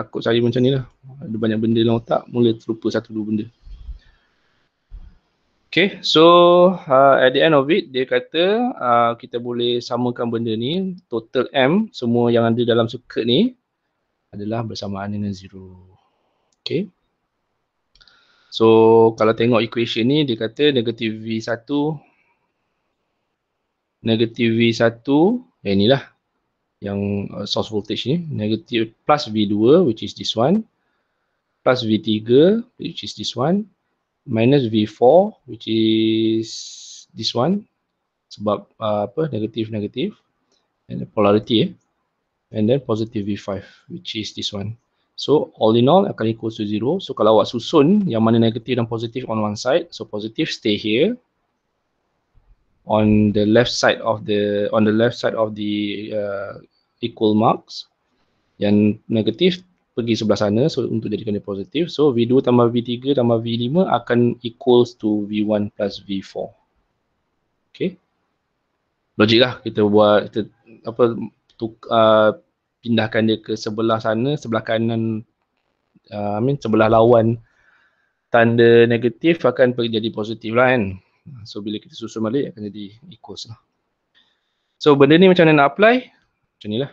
takut saya macam ni lah. Ada banyak benda dalam otak, mula terlupa satu dua benda. Okay, so uh, at the end of it, dia kata uh, kita boleh samakan benda ni, total M, semua yang ada dalam circuit ni adalah bersamaan dengan zero. Okay. So kalau tengok equation ni, dia kata negatif V1, negatif V1, eh inilah yang uh, source voltage ni, negatif plus V2 which is this one, plus V3 which is this one, minus V4 which is this one. Sebab uh, apa negatif negatif and polarity eh. And then positive V5 which is this one. So all in all akan equal to zero. So kalau awak susun yang mana negatif dan positif on one side so positive stay here on the left side of the on the left side of the uh, equal marks yang negatif pergi sebelah sana so untuk jadikan dia positif. So V2 tambah V3 tambah V5 akan equals to V1 plus V4. Okay. Logik lah kita buat kita apa tuk, uh, pindahkan dia ke sebelah sana, sebelah kanan uh, I mean sebelah lawan tanda negatif akan pergi jadi positif lah kan. So bila kita susun balik akan jadi equals lah. So benda ni macam mana nak apply? Macam ni lah.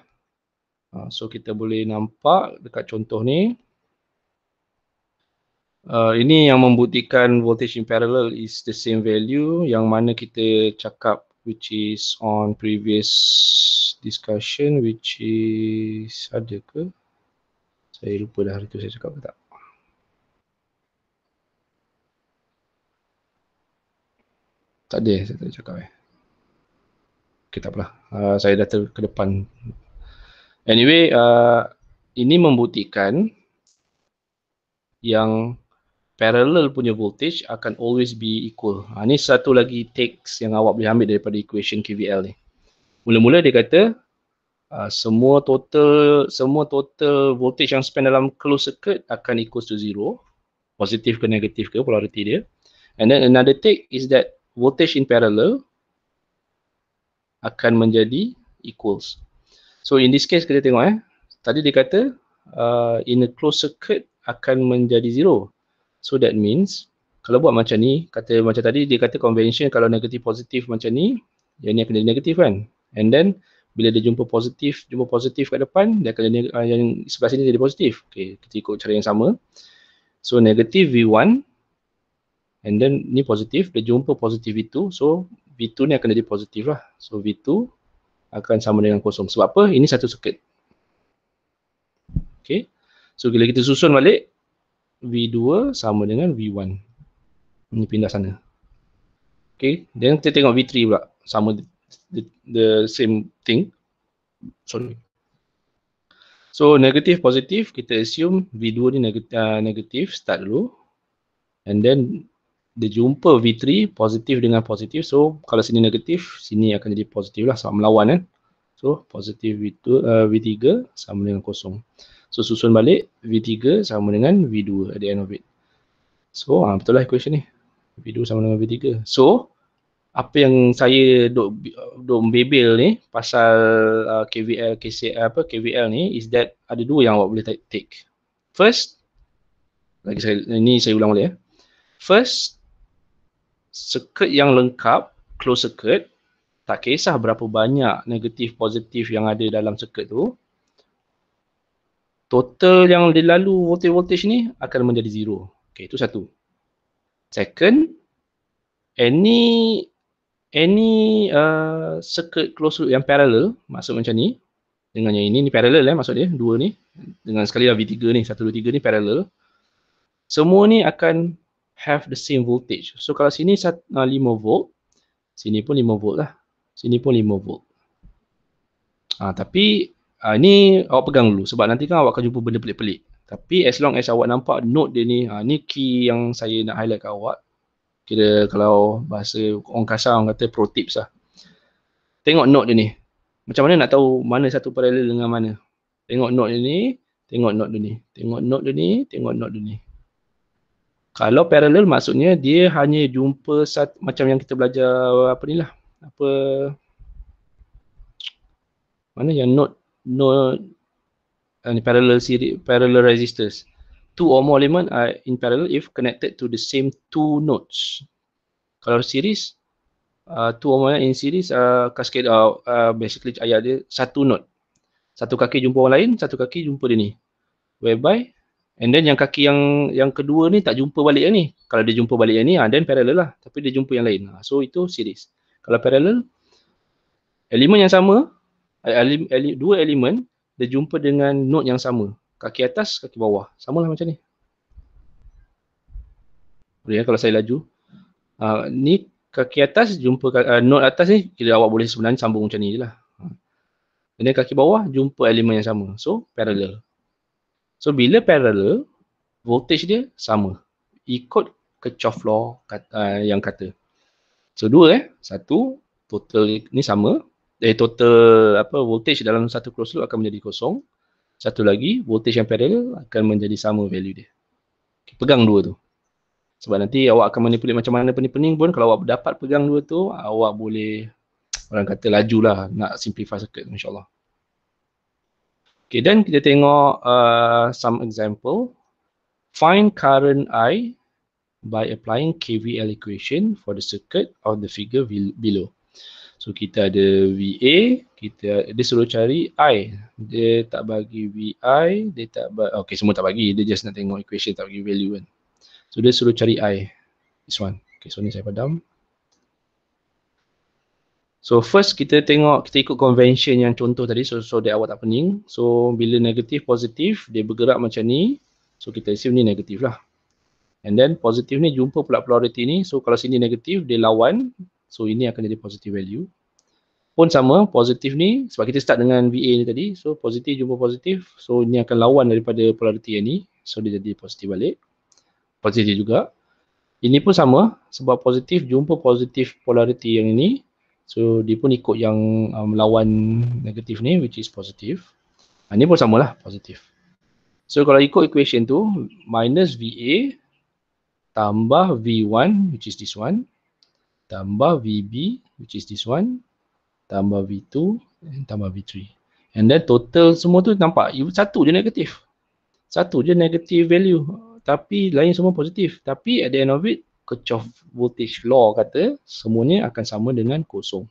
Ha, so kita boleh nampak dekat contoh ni. Uh, ini yang membuktikan voltage in parallel is the same value yang mana kita cakap which is on previous discussion which is ada ke? Saya lupa dah hari tu saya cakap ke tak. Tak ada saya tak cakap eh. Okay tak apalah. Uh, saya dah ter- ke depan Anyway, uh, ini membuktikan yang parallel punya voltage akan always be equal. Ha, ini satu lagi text yang awak boleh ambil daripada equation KVL ni. Mula-mula dia kata uh, semua total semua total voltage yang spend dalam closed circuit akan equal to zero. Positif ke negatif ke polarity dia. And then another take is that voltage in parallel akan menjadi equals. So in this case kita tengok eh. Tadi dia kata uh, in a closed circuit akan menjadi zero. So that means kalau buat macam ni, kata macam tadi dia kata convention kalau negatif positif macam ni, yang ni akan jadi negatif kan. And then bila dia jumpa positif, jumpa positif kat depan, dia akan jadi uh, yang sebelah sini jadi positif. Okay, kita ikut cara yang sama. So negatif V1 and then ni positif, dia jumpa positif V2. So V2 ni akan jadi positif lah. So V2 akan sama dengan kosong. Sebab apa? Ini satu circuit. Okay. So bila kita susun balik, V2 sama dengan V1. Ini pindah sana. Okay. Then kita tengok V3 pula. Sama the, the same thing. Sorry. So negatif positif kita assume V2 ni negatif, uh, negatif start dulu. And then dia jumpa V3 positif dengan positif. So kalau sini negatif, sini akan jadi positif lah sama melawan kan. So positif V2, uh, V3 sama dengan kosong. So susun balik V3 sama dengan V2 at the end of it. So uh, betul lah equation ni. V2 sama dengan V3. So apa yang saya duk, duk membebel ni pasal uh, KVL, KC, apa, KVL ni is that ada dua yang awak boleh take. First, lagi saya, ini saya ulang balik ya. First, circuit yang lengkap, closed circuit, tak kisah berapa banyak negatif positif yang ada dalam circuit tu, total yang dilalu voltage-voltage ni akan menjadi zero. Okay, itu satu. Second, any any uh, circuit closed loop yang parallel, maksud macam ni, dengan yang ini, ni parallel eh, maksud dia, dua ni, dengan sekali lah V3 ni, satu, dua, tiga ni parallel, semua ni akan have the same voltage. So kalau sini 5 uh, volt, sini pun 5 volt lah. Sini pun 5 volt. Ha, tapi ha, ni awak pegang dulu sebab nanti kan awak akan jumpa benda pelik-pelik. Tapi as long as awak nampak note dia ni, ha, ni key yang saya nak highlight kat awak. Kira kalau bahasa orang kasar orang kata pro tips lah. Tengok note dia ni. Macam mana nak tahu mana satu parallel dengan mana. Tengok note dia ni, tengok note dia ni. Tengok note dia ni, tengok note dia ni. Kalau parallel maksudnya dia hanya jumpa satu, macam yang kita belajar apa ni lah. Apa mana yang note note uh, parallel series, parallel resistors. Two or more element are in parallel if connected to the same two nodes. Kalau series, uh, two or more in series, uh, cascade, uh, uh, basically ayat dia satu node. Satu kaki jumpa orang lain, satu kaki jumpa dia ni. Whereby, and then yang kaki yang yang kedua ni tak jumpa balik yang ni. Kalau dia jumpa balik yang ni, uh, then parallel lah. Tapi dia jumpa yang lain. Uh, so itu series. Kalau parallel, elemen yang sama, ele, ele, dua elemen dia jumpa dengan node yang sama. Kaki atas, kaki bawah. Sama lah macam ni. Boleh ya kalau saya laju. Uh, ni kaki atas jumpa uh, node atas ni, kira awak boleh sebenarnya sambung macam ni je lah. Dan kaki bawah jumpa elemen yang sama. So, parallel. So, bila parallel, voltage dia sama. Ikut Kirchhoff law kata, uh, yang kata. So, dua eh. Satu, total ni sama eh, total apa voltage dalam satu closed loop akan menjadi kosong. Satu lagi, voltage yang parallel akan menjadi sama value dia. Okay, pegang dua tu. Sebab nanti awak akan manipulate macam mana pening-pening pun kalau awak dapat pegang dua tu, awak boleh orang kata laju lah nak simplify circuit insyaAllah. Okay, dan kita tengok uh, some example. Find current I by applying KVL equation for the circuit of the figure below. So kita ada VA, kita dia suruh cari I. Dia tak bagi VI, dia tak bagi, okay semua tak bagi, dia just nak tengok equation tak bagi value kan. So dia suruh cari I. This one. Okay so ni saya padam. So first kita tengok, kita ikut convention yang contoh tadi so, so that awak tak pening. So bila negatif, positif, dia bergerak macam ni. So kita assume ni negatif lah. And then positif ni jumpa pula polarity ni. So kalau sini negatif, dia lawan. So ini akan jadi positive value. Pun sama, positif ni sebab kita start dengan VA ni tadi. So positif jumpa positif. So ini akan lawan daripada polarity yang ni. So dia jadi positif balik. Positif juga. Ini pun sama sebab positif jumpa positif polarity yang ini. So dia pun ikut yang um, lawan negatif ni which is positif. Ha, ini pun samalah positif. So kalau ikut equation tu minus VA tambah V1 which is this one tambah VB which is this one tambah V2 and tambah V3 and then total semua tu nampak satu je negatif satu je negative value tapi lain semua positif tapi at the end of it Kirchhoff voltage law kata semuanya akan sama dengan kosong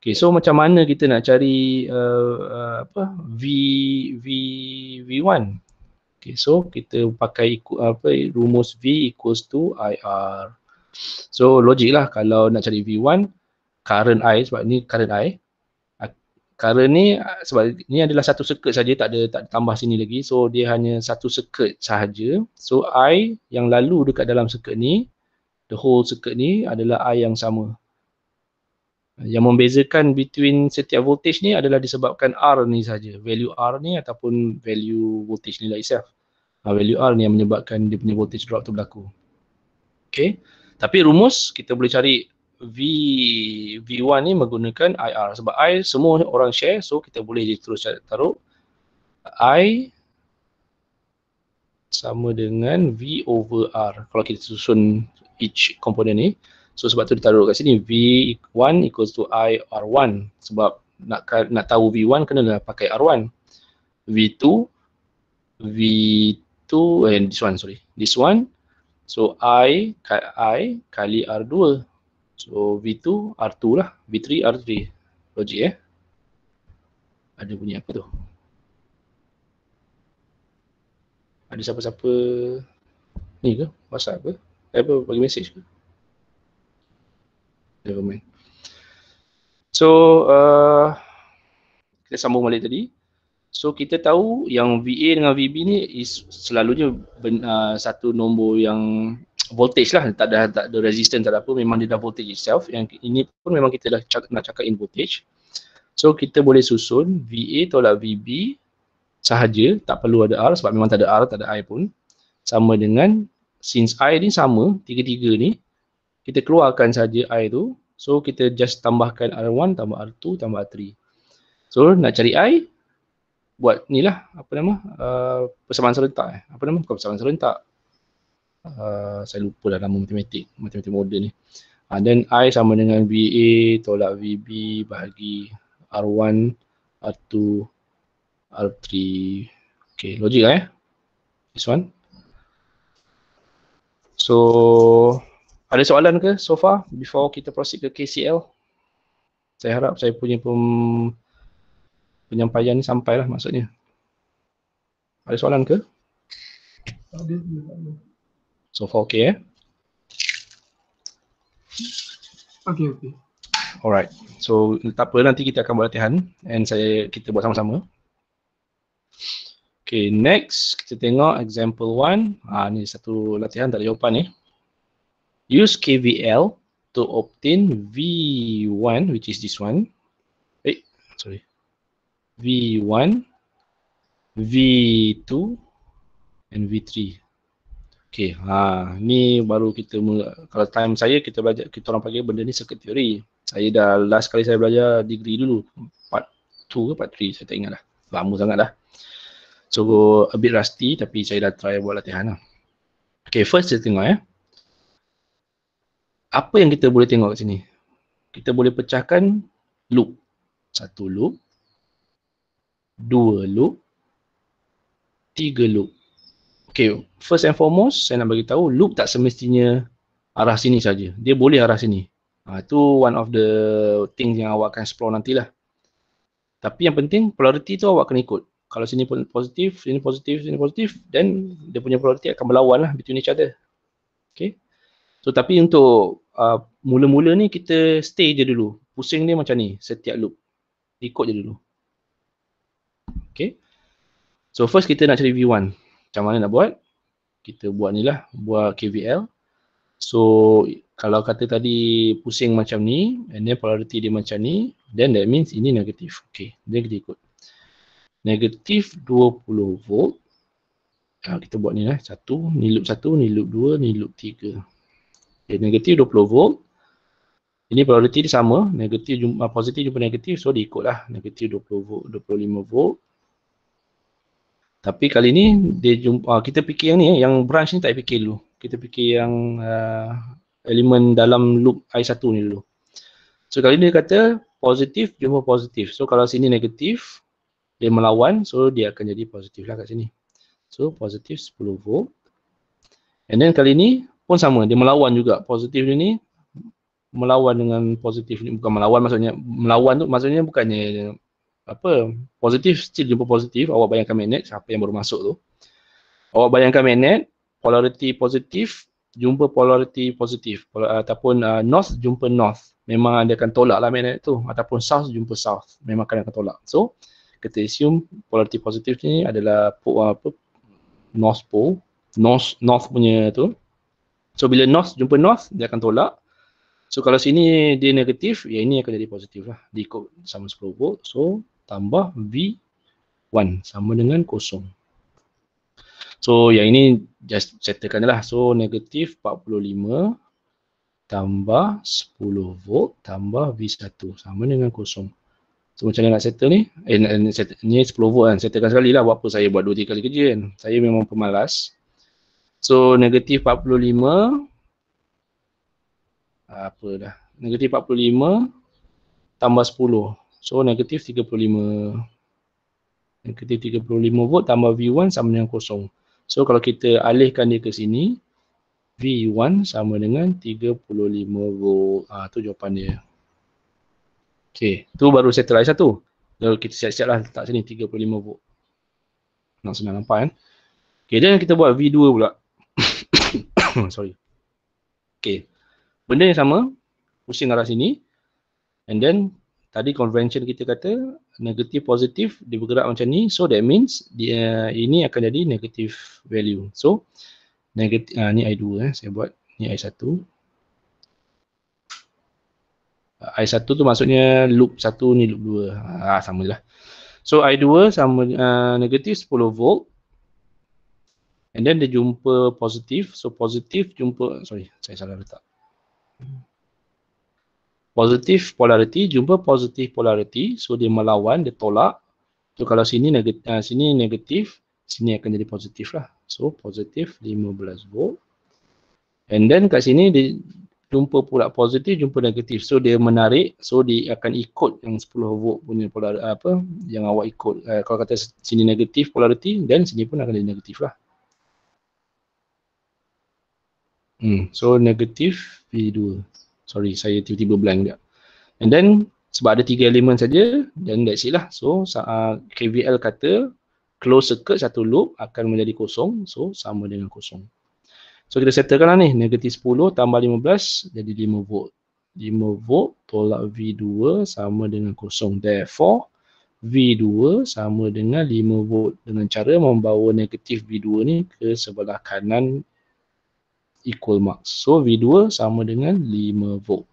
Okay, so macam mana kita nak cari uh, uh, apa V V V1? Okay, so kita pakai apa rumus V equals to IR So logik lah kalau nak cari V1 current I sebab ni current I current ni sebab ni adalah satu circuit saja tak ada tak tambah sini lagi. So dia hanya satu circuit sahaja. So I yang lalu dekat dalam circuit ni the whole circuit ni adalah I yang sama. Yang membezakan between setiap voltage ni adalah disebabkan R ni saja. Value R ni ataupun value voltage ni lah itself. Value R ni yang menyebabkan dia punya voltage drop tu berlaku. Okay? Tapi rumus kita boleh cari V V1 ni menggunakan IR sebab I semua orang share so kita boleh je terus taruh. I sama dengan V over R kalau kita susun each component ni. So sebab tu ditaruh kat sini V1 equals to I R1 sebab nak nak tahu V1 kena pakai R1 V2 V2 and this one sorry. This one. So I, I kali R2. So V2 R2 lah. V3 R3. Logik eh. Ada bunyi apa tu? Ada siapa-siapa ni ke? WhatsApp ke? Eh, apa bagi message ke? Never mind. So uh, kita sambung balik tadi. So kita tahu yang VA dengan VB ni is selalunya ben, uh, satu nombor yang voltage lah, tak ada tak ada resistance tak ada apa, memang dia dah voltage itself. Yang ini pun memang kita dah cak, nak cakap in voltage. So kita boleh susun VA tolak VB sahaja, tak perlu ada R sebab memang tak ada R, tak ada I pun. Sama dengan since I ni sama, tiga-tiga ni, kita keluarkan saja I tu. So kita just tambahkan R1 tambah R2 tambah R3. So nak cari I, buat ni lah apa nama uh, persamaan serentak eh apa nama bukan persamaan serentak uh, saya lupa dah nama matematik matematik moden ni uh, then I sama dengan VA tolak VB bahagi R1 R2 R3. Okay, logik lah eh. This one. So, ada soalan ke so far before kita proceed ke KCL? Saya harap saya punya pem penyampaian ni sampai lah maksudnya. Ada soalan ke? Ada. So far okay eh? Okay, okay. Alright. So tak apa nanti kita akan buat latihan and saya kita buat sama-sama. Okay, next kita tengok example 1. Ah ni satu latihan tak ada jawapan ni. Use KVL to obtain V1 which is this one. Eh, sorry. V1, V2 and V3. Okay, ha, ni baru kita. Kalau time saya kita belajar, kita orang panggil benda ni circuit theory. Saya dah last kali saya belajar degree dulu. Part 2 ke part 3 saya tak ingat lah. Lama sangat dah. So a bit rusty tapi saya dah try buat latihan lah. Okay, first kita tengok eh. Apa yang kita boleh tengok kat sini? Kita boleh pecahkan loop. Satu loop. Dua loop. Tiga loop. Okay, first and foremost saya nak bagi tahu loop tak semestinya arah sini saja. Dia boleh arah sini. Ha, itu one of the things yang awak akan explore nantilah. Tapi yang penting polarity tu awak kena ikut. Kalau sini positif, sini positif, sini positif, then dia punya polarity akan berlawan lah between each other. Okay. So tapi untuk uh, mula-mula ni kita stay je dulu. Pusing dia macam ni setiap loop. Ikut je dulu. Okay. So first kita nak cari V1. Macam mana nak buat? Kita buat ni lah, buat KVL. So, kalau kata tadi pusing macam ni, and then polarity dia macam ni, then that means ini negatif. Okay, then kita ikut. Negatif 20 volt. Ha, kita buat ni lah, satu, ni loop satu, ni loop dua, ni loop tiga. Okay, negatif 20 volt. Ini polarity dia sama, negatif jumpa positif jumpa negatif, so dia ikut lah. Negatif 20 volt, 25 volt. Tapi kali ni dia jumpa kita fikir yang ni yang branch ni tak fikir dulu. Kita fikir yang uh, elemen dalam loop I1 ni dulu. So kali ni dia kata positif jumpa positif. So kalau sini negatif dia melawan so dia akan jadi positif lah kat sini. So positif 10 volt. And then kali ni pun sama dia melawan juga positif ni melawan dengan positif ni bukan melawan maksudnya melawan tu maksudnya bukannya apa positif still jumpa positif. Awak bayangkan magnet siapa yang baru masuk tu. Awak bayangkan magnet polarity positif jumpa polarity positif. Ataupun uh, north jumpa north. Memang dia akan tolak lah magnet tu. Ataupun south jumpa south. Memang akan, akan tolak. So kita assume polarity positif ni adalah uh, apa north pole. North north punya tu. So bila north jumpa north dia akan tolak. So kalau sini dia negatif ya ini akan jadi positif lah. Diikut sama 10 volt. So tambah V1 sama dengan kosong. So yang ini just settlekan lah. So negatif 45 tambah 10 volt tambah V1 sama dengan kosong. So macam mana nak settle ni? Eh, set, ni 10 volt kan. Settlekan sekali lah. Buat apa saya buat 2-3 kali kerja kan. Saya memang pemalas. So negatif 45 apa dah. Negatif 45 tambah 10. So negatif 35 negatif 35 volt tambah V1 sama dengan kosong. So kalau kita alihkan dia ke sini V1 sama dengan 35 volt. Ah tu jawapan dia. Okey, tu baru settle satu. Lalu kita siap-siap lah letak sini 35 volt. Nak senang nampak kan? Okey, dan kita buat V2 pula. Sorry. Okey. Benda yang sama, pusing arah sini. And then tadi convention kita kata negatif positif dia bergerak macam ni so that means dia ini akan jadi negative value. So negatif uh, ni i2 eh saya buat ni i1 i1 tu maksudnya loop 1 ni loop 2 ah sama lah so i2 sama uh, negatif 10 volt. And then dia jumpa positif so positif jumpa sorry saya salah letak positif polarity jumpa positif polarity so dia melawan dia tolak so kalau sini negatif uh, sini negatif sini akan jadi positif lah so positif 15 volt and then kat sini dia jumpa pula positif, jumpa negatif. So dia menarik, so dia akan ikut yang 10 volt punya polar apa yang awak ikut. Uh, kalau kata sini negatif polarity dan sini pun akan jadi negatif lah. Hmm, so negatif V2. Sorry, saya tiba-tiba blank dia. And then sebab ada tiga elemen saja dan that's it lah. So uh, KVL kata close circuit satu loop akan menjadi kosong. So sama dengan kosong. So kita settlekan lah ni, negatif 10 tambah 15 jadi 5 volt. 5 volt tolak V2 sama dengan kosong. Therefore, V2 sama dengan 5 volt dengan cara membawa negatif V2 ni ke sebelah kanan equal marks. So V2 sama dengan 5 volt.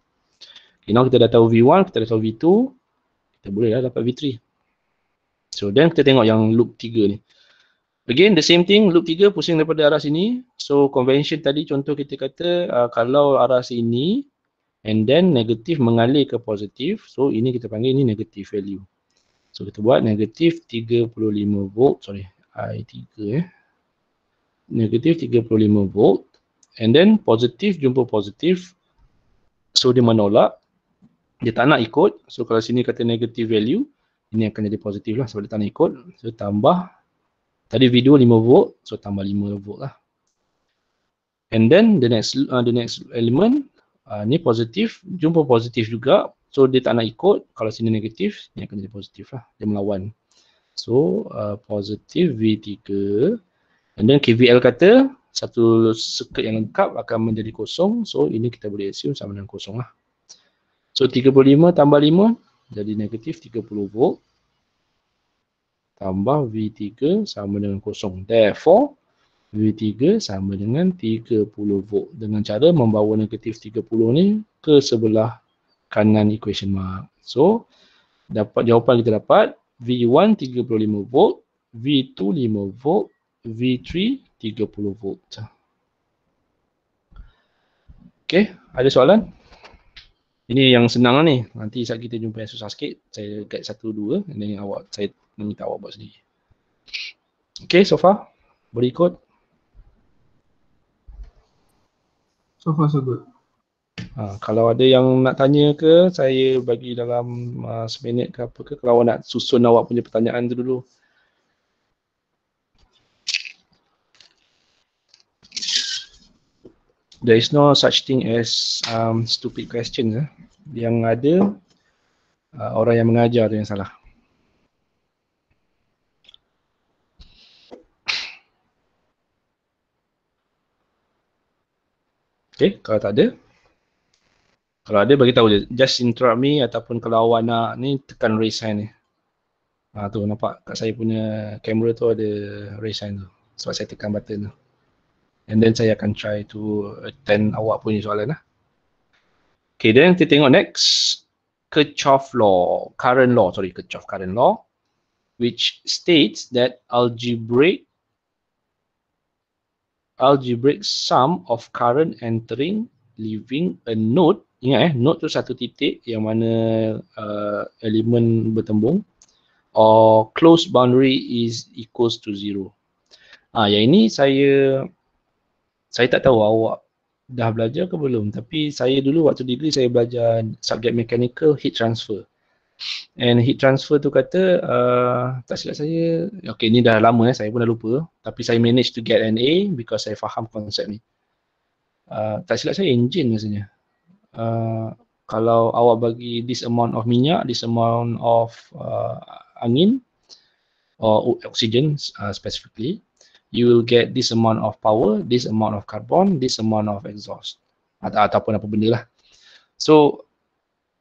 Okay, now kita dah tahu V1, kita dah tahu V2, kita boleh lah dapat V3. So then kita tengok yang loop 3 ni. Again, the same thing, loop 3 pusing daripada arah sini. So, convention tadi contoh kita kata uh, kalau arah sini and then negatif mengalir ke positif. So, ini kita panggil ini negative value. So, kita buat negatif 35 volt. Sorry, I3 eh. Negatif 35 volt. And then positif jumpa positif. So, dia menolak. Dia tak nak ikut. So, kalau sini kata negative value, ini akan jadi positif lah sebab dia tak nak ikut. So, tambah Tadi video 5 volt, so tambah 5 volt lah. And then the next uh, the next element uh, ni positif, jumpa positif juga. So dia tak nak ikut, kalau sini negatif, ni akan jadi positif lah. Dia melawan. So uh, positif V3 and then KVL kata satu circuit yang lengkap akan menjadi kosong. So ini kita boleh assume sama dengan kosong lah. So 35 tambah 5 jadi negatif 30 volt tambah V3 sama dengan kosong. Therefore, V3 sama dengan 30 volt. Dengan cara membawa negatif 30 ni ke sebelah kanan equation mark. So, dapat jawapan kita dapat V1 35 volt, V2 5 volt, V3 30 volt. Okay, ada soalan? Ini yang senang lah ni. Nanti saat kita jumpa yang susah sikit, saya guide satu dua. Dan awak, saya minta awak buat sendiri. Okay, so far? Boleh ikut? So far, so good. Ha, kalau ada yang nak tanya ke, saya bagi dalam uh, seminit ke apa ke, kalau awak nak susun awak punya pertanyaan tu dulu. There is no such thing as um, stupid questions. Eh. Yang ada, uh, orang yang mengajar tu yang salah. Okay, kalau tak ada. Kalau ada, bagi tahu je. Just interrupt me ataupun kalau awak nak ni, tekan raise hand ni. Ha, tu nampak kat saya punya kamera tu ada raise hand tu. Sebab saya tekan button tu. And then saya akan try to attend awak punya soalan lah. Okay, then kita tengok next. Kirchhoff law, current law, sorry, Kirchhoff current law. Which states that algebraic algebraic sum of current entering leaving a node ingat eh node tu satu titik yang mana uh, elemen bertembung or close boundary is equals to zero ah yang ini saya saya tak tahu awak dah belajar ke belum tapi saya dulu waktu degree saya belajar subject mechanical heat transfer And heat transfer tu kata, uh, tak silap saya, okay ni dah lama eh, saya pun dah lupa. Tapi saya manage to get an A because saya faham konsep ni. Uh, tak silap saya engine rasanya. Uh, kalau awak bagi this amount of minyak, this amount of uh, angin or oxygen uh, specifically, you will get this amount of power, this amount of carbon, this amount of exhaust. Atau, ataupun apa benda lah. So,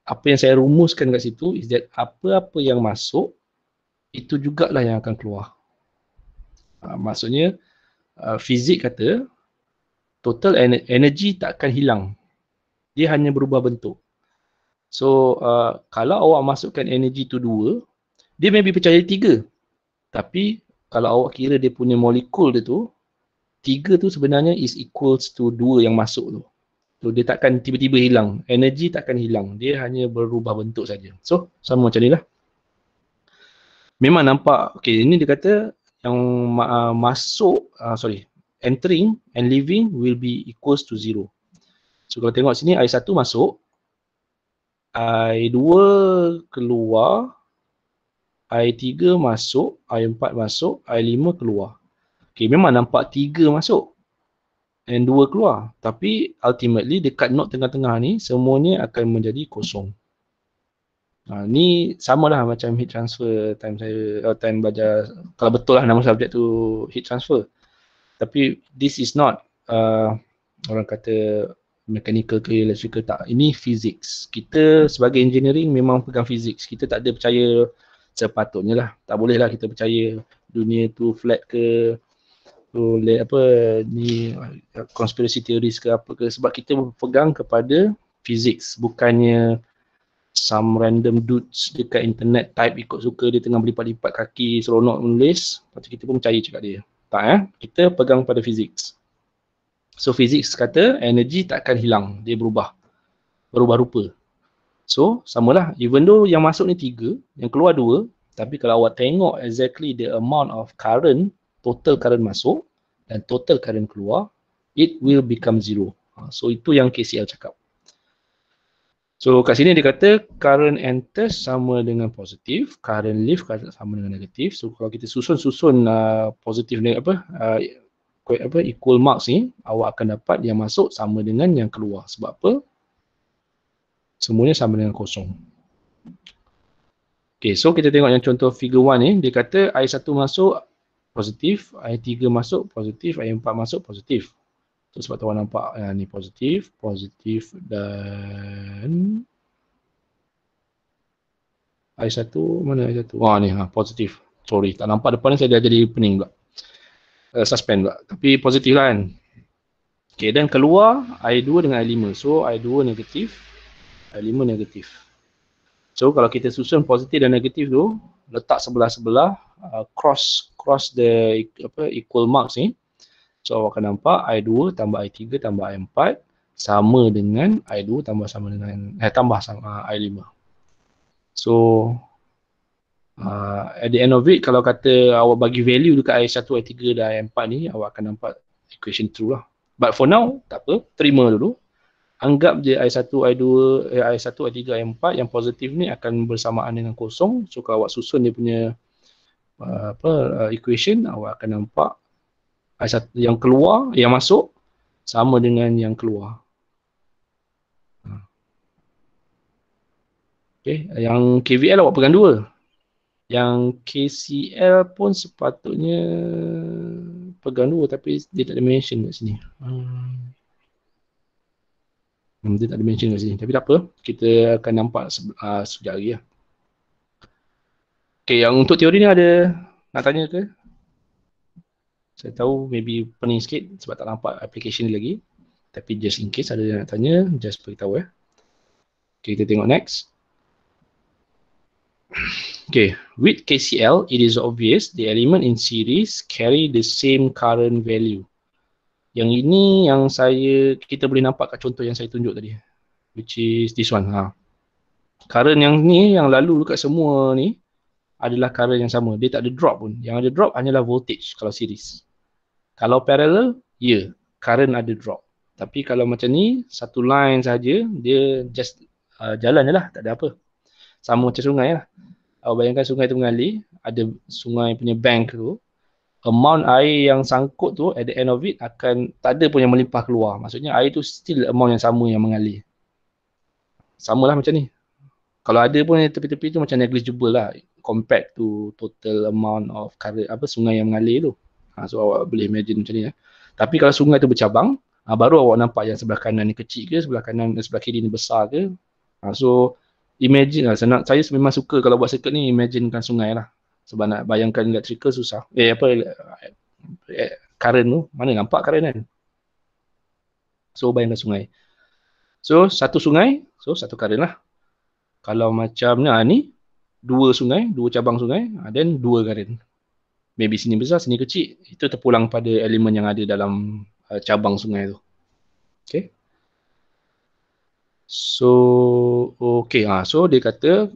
apa yang saya rumuskan kat situ is that apa-apa yang masuk itu jugalah yang akan keluar. Uh, maksudnya uh, fizik kata total energy tak akan hilang. Dia hanya berubah bentuk. So uh, kalau awak masukkan energy tu dua, dia maybe jadi tiga. Tapi kalau awak kira dia punya molekul dia tu, tiga tu sebenarnya is equals to dua yang masuk tu. So dia takkan tiba-tiba hilang. Energi takkan hilang. Dia hanya berubah bentuk saja. So sama macam ni lah. Memang nampak, okay ini dia kata yang uh, masuk, uh, sorry, entering and leaving will be equals to zero. So kalau tengok sini air satu masuk, air dua keluar, air tiga masuk, air empat masuk, air lima keluar. Okay, memang nampak tiga masuk and dua keluar. Tapi ultimately dekat node tengah-tengah ni semuanya akan menjadi kosong. Ha, ni sama lah macam heat transfer time saya, uh, time belajar, kalau betul lah nama subjek tu heat transfer. Tapi this is not uh, orang kata mechanical ke electrical tak. Ini physics. Kita sebagai engineering memang pegang physics. Kita tak ada percaya sepatutnya lah. Tak boleh lah kita percaya dunia tu flat ke tu apa ni conspiracy theories ke apa ke. Sebab kita pegang kepada physics. Bukannya some random dudes dekat internet type ikut suka dia tengah berlipat-lipat kaki seronok menulis. Lepas kita pun percaya cakap dia. Tak eh? Kita pegang pada physics. So physics kata energy tak akan hilang. Dia berubah. Berubah rupa so samalah even though yang masuk ni tiga yang keluar dua tapi kalau awak tengok exactly the amount of current total current masuk dan total current keluar, it will become zero. Ha, so itu yang KCL cakap. So kat sini dia kata current enter sama dengan positif, current leave sama dengan negatif. So kalau kita susun-susun uh, positif dengan apa uh, apa equal marks ni, awak akan dapat yang masuk sama dengan yang keluar. Sebab apa? Semuanya sama dengan kosong. Okay, so kita tengok yang contoh figure 1 ni, dia kata I1 masuk, positif, air 3 masuk positif, air 4 masuk positif. So sebab tuan nampak ya, ni positif, positif dan air 1 mana air 1? Wah ni ha, positif. Sorry, tak nampak depan ni saya dah jadi pening pula. Uh, suspend pula. Tapi positif lah kan. Okay, dan keluar air 2 dengan air 5. So air 2 negatif, air 5 negatif. So kalau kita susun positif dan negatif tu, letak sebelah-sebelah, uh, cross cross the apa equal marks ni. So awak akan nampak I2 tambah I3 tambah I4 sama dengan I2 tambah sama dengan eh tambah sama I5. So uh, at the end of it kalau kata awak bagi value dekat I1, I3 dan I4 ni awak akan nampak equation true lah. But for now tak apa, terima dulu. Anggap je I1, I2, eh, I1, I3, I4 yang positif ni akan bersamaan dengan kosong. So kalau awak susun dia punya Uh, apa uh, equation awak akan nampak yang keluar yang masuk sama dengan yang keluar. Ha. Okay, yang KVL awak pegang dua. Yang KCL pun sepatutnya pegang dua tapi dia tak ada mention kat sini. Hmm. Hmm dia tak ada mention kat sini. Tapi tak apa, kita akan nampak uh, sekejap lagi lah. Okay, yang untuk teori ni ada nak tanya ke? Saya tahu maybe pening sikit sebab tak nampak application ni lagi. Tapi just in case ada yang nak tanya, just beritahu ya. Okay, kita tengok next. Okay, with KCL, it is obvious the element in series carry the same current value. Yang ini yang saya, kita boleh nampak kat contoh yang saya tunjuk tadi. Which is this one. Ha. Current yang ni, yang lalu dekat semua ni, adalah current yang sama. Dia tak ada drop pun. Yang ada drop hanyalah voltage kalau series. Kalau parallel, ya, yeah, current ada drop. Tapi kalau macam ni, satu line saja, dia just uh, jalan je lah, tak ada apa. Sama macam sungai lah. Awak bayangkan sungai tu mengalir, ada sungai punya bank tu, amount air yang sangkut tu, at the end of it, akan tak ada pun yang melimpah keluar. Maksudnya air tu still amount yang sama yang mengalir. Sama lah macam ni. Kalau ada pun tepi-tepi tu macam negligible lah compared to total amount of current apa sungai yang mengalir tu. Ha, so awak boleh imagine macam ni ya. Tapi kalau sungai tu bercabang, ha, baru awak nampak yang sebelah kanan ni kecil ke, sebelah kanan sebelah kiri ni besar ke. Ha, so imagine lah, saya memang suka kalau buat circuit ni imaginekan sungai lah. Sebab nak bayangkan electrical susah. Eh apa, eh, current tu, mana nampak current kan? So bayangkan sungai. So satu sungai, so satu current lah. Kalau macam ni, ha, ni dua sungai, dua cabang sungai, dan uh, dua current. Maybe sini besar, sini kecil. Itu terpulang pada elemen yang ada dalam uh, cabang sungai tu. Okay. So, okay. Ha, so, dia kata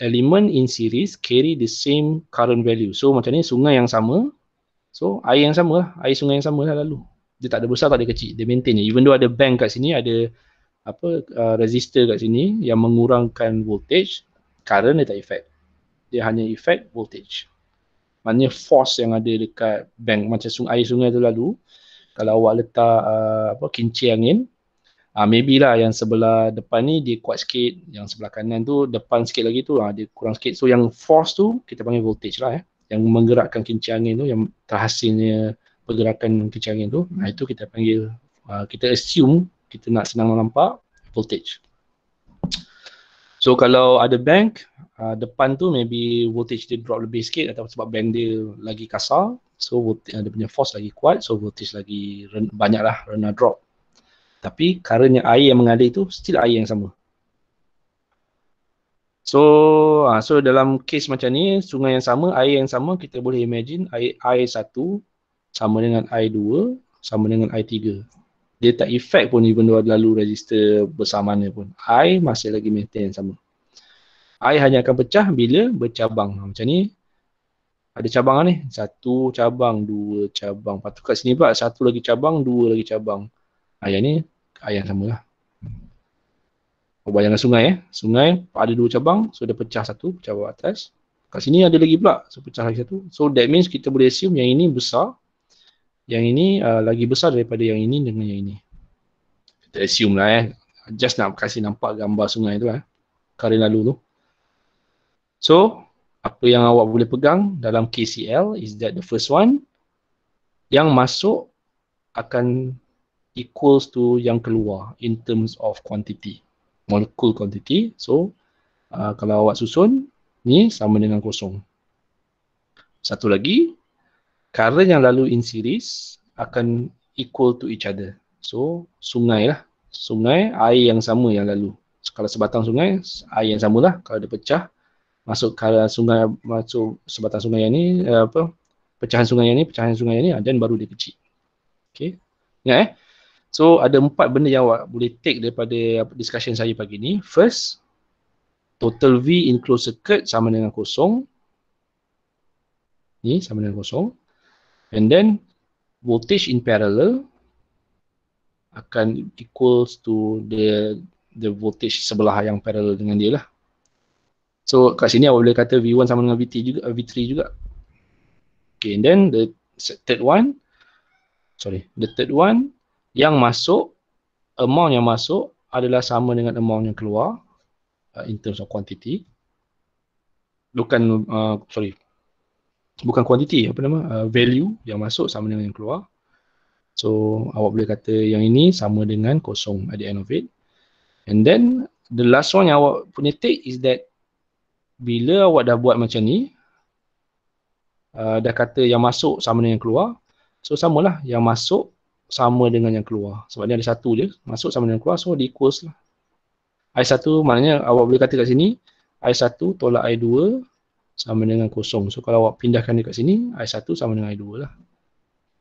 elemen in series carry the same current value. So, macam ni sungai yang sama. So, air yang sama lah. Air sungai yang sama lah lalu. Dia tak ada besar, tak ada kecil. Dia maintain je. Even though ada bank kat sini, ada apa uh, resistor kat sini yang mengurangkan voltage, current dia tak effect. Dia hanya effect voltage. Maknanya force yang ada dekat bank macam sungai air sungai tu lalu, kalau awak letak uh, apa kincir angin, uh, maybe lah yang sebelah depan ni dia kuat sikit, yang sebelah kanan tu depan sikit lagi tu uh, dia kurang sikit. So yang force tu kita panggil voltage lah eh. Yang menggerakkan kincir angin tu yang terhasilnya pergerakan kincir angin tu, uh, itu kita panggil uh, kita assume kita nak senang nampak voltage. So kalau ada bank, uh, depan tu maybe voltage dia drop lebih sikit atau sebab bank dia lagi kasar, so voltage, uh, dia punya force lagi kuat, so voltage lagi ren- banyak lah rendah drop. Tapi currentnya air yang mengalir tu still air yang sama. So, uh, so dalam case macam ni, sungai yang sama, air yang sama, kita boleh imagine air, air satu sama dengan air dua, sama dengan air tiga dia tak effect pun even though lalu register bersamaan pun. I masih lagi maintain sama. I hanya akan pecah bila bercabang. Ha, macam ni. Ada cabang lah ni. Satu cabang, dua cabang. Lepas tu kat sini pula satu lagi cabang, dua lagi cabang. Ha, yang ni I yang sama lah. Bayangkan sungai eh. Sungai ada dua cabang. So dia pecah satu, pecah bawah atas. Kat sini ada lagi pula. So pecah lagi satu. So that means kita boleh assume yang ini besar yang ini uh, lagi besar daripada yang ini dengan yang ini. Kita assume lah eh. Just nak kasih nampak gambar sungai tu lah. Eh. Kali lalu tu. So, apa yang awak boleh pegang dalam KCL is that the first one yang masuk akan equals to yang keluar in terms of quantity. Molecule quantity. So, uh, kalau awak susun, ni sama dengan kosong. Satu lagi, current yang lalu in series akan equal to each other. So, sungai lah. Sungai, air yang sama yang lalu. So, kalau sebatang sungai, air yang sama lah. Kalau dia pecah, masuk kalau sungai, masuk sebatang sungai yang ni, uh, apa, pecahan sungai yang ni, pecahan sungai yang ni, dan baru dia kecil. Okay. Ingat eh? So, ada empat benda yang awak boleh take daripada discussion saya pagi ni. First, total V in closed circuit sama dengan kosong. Ni sama dengan kosong. And then voltage in parallel akan equals to the the voltage sebelah yang parallel dengan dia lah. So kat sini awak boleh kata V1 sama dengan VT juga, V3 juga. Okay, and then the third one, sorry, the third one yang masuk, amount yang masuk adalah sama dengan amount yang keluar uh, in terms of quantity. Bukan, uh, sorry, bukan kuantiti apa nama uh, value yang masuk sama dengan yang keluar so awak boleh kata yang ini sama dengan kosong at the end of it and then the last one yang awak punya take is that bila awak dah buat macam ni uh, dah kata yang masuk sama dengan yang keluar so samalah yang masuk sama dengan yang keluar sebab ni ada satu je masuk sama dengan keluar so di equals lah I1 maknanya awak boleh kata kat sini I1 tolak I2 sama dengan kosong. So kalau awak pindahkan dekat sini, I1 sama dengan I2 lah.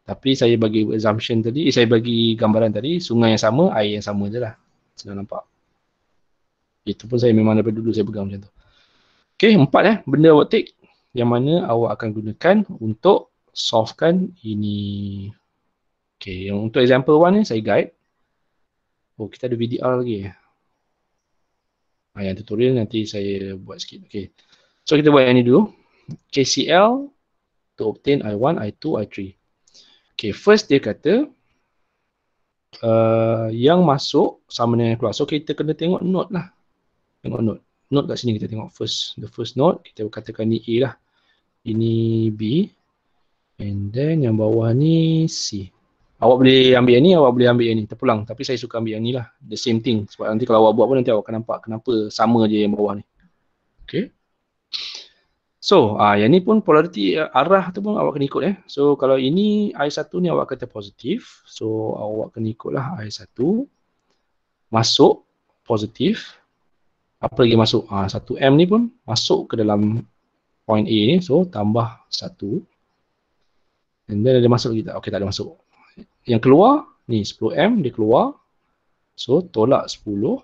Tapi saya bagi assumption tadi, eh, saya bagi gambaran tadi, sungai yang sama, air yang sama je lah. Senang nampak. Itu pun saya memang daripada dulu saya pegang macam tu. Okay, empat eh, benda awak take yang mana awak akan gunakan untuk solvekan ini. Okay, yang untuk example one ni saya guide. Oh, kita ada VDR lagi. Ah, yang tutorial nanti saya buat sikit. Okay. So kita buat yang ni dulu. KCL to obtain I1, I2, I3. Okay, first dia kata uh, yang masuk sama dengan yang keluar. So kita kena tengok node lah. Tengok node. Node kat sini kita tengok first. The first node, kita katakan ni A lah. Ini B. And then yang bawah ni C. Awak boleh ambil yang ni, awak boleh ambil yang ni. Terpulang. Tapi saya suka ambil yang ni lah. The same thing. Sebab nanti kalau awak buat pun nanti awak akan nampak kenapa sama je yang bawah ni. Okay. So, ah yang ni pun polariti uh, arah tu pun awak kena ikut eh. So, kalau ini I1 ni awak kata positif. So, awak kena ikutlah I1. Masuk positif. Apa lagi masuk? Ah 1M ni pun masuk ke dalam point A ni. So, tambah 1. And then ada masuk lagi tak? Okay, tak ada masuk. Yang keluar, ni 10M dia keluar. So, tolak 10.